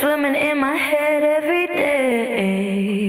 swimming in my head every day.